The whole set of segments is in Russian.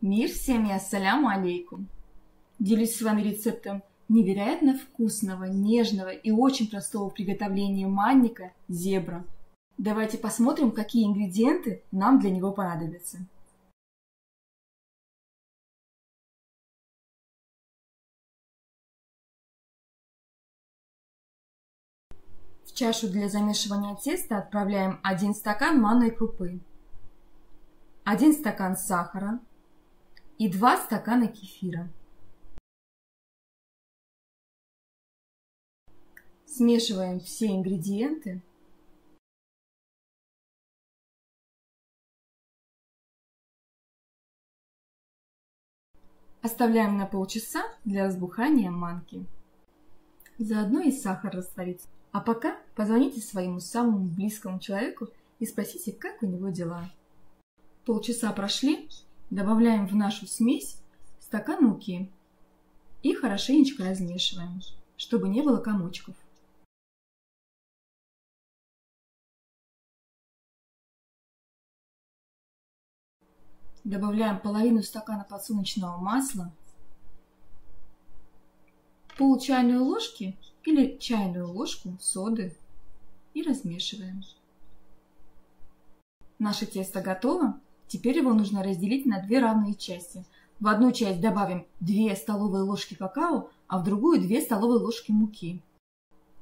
Мир всем и ассаляму алейкум! Делюсь с вами рецептом невероятно вкусного, нежного и очень простого в приготовлении манника зебра. Давайте посмотрим, какие ингредиенты нам для него понадобятся. В чашу для замешивания теста отправляем 1 стакан манной крупы, 1 стакан сахара и 2 стакана кефира. Смешиваем все ингредиенты. Оставляем на полчаса для разбухания манки. Заодно и сахар растворится. А пока позвоните своему самому близкому человеку и спросите, как у него дела. Полчаса прошли, добавляем в нашу смесь стакан муки и хорошенечко размешиваем, чтобы не было комочков. Добавляем половину стакана подсолнечного масла, пол чайной ложки или чайную ложку соды и размешиваем. Наше тесто готово. Теперь его нужно разделить на две равные части. В одну часть добавим 2 столовые ложки какао, а в другую 2 столовые ложки муки.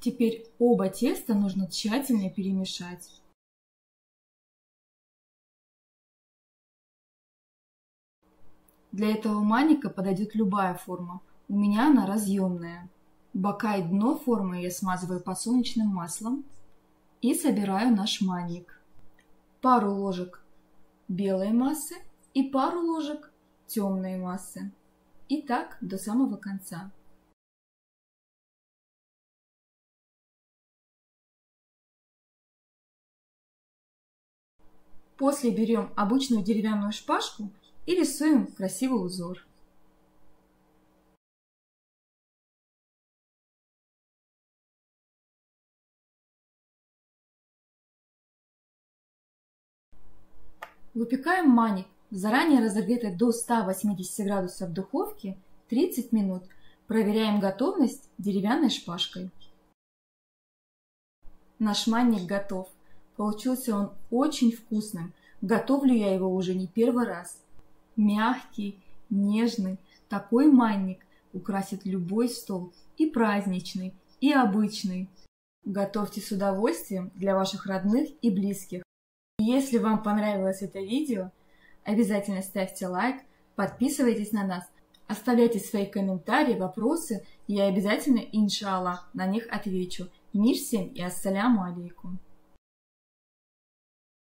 Теперь оба теста нужно тщательно перемешать. Для этого маника подойдет любая форма. У меня она разъемная. Бока и дно формы я смазываю подсолнечным маслом и собираю наш маник. Пару ложек белой массы и пару ложек темной массы. И так до самого конца. После берем обычную деревянную шпажку и рисуем красивый узор. Выпекаем маник в заранее разогретой до 180 градусов духовке 30 минут. Проверяем готовность деревянной шпажкой. Наш манник готов. Получился он очень вкусным. Готовлю я его уже не первый раз. Мягкий, нежный, такой манник украсит любой стол, и праздничный, и обычный. Готовьте с удовольствием для ваших родных и близких. Если вам понравилось это видео, обязательно ставьте лайк, подписывайтесь на нас, оставляйте свои комментарии, вопросы, я обязательно, иншаллах, на них отвечу. Мир всем и ассаляму алейкум.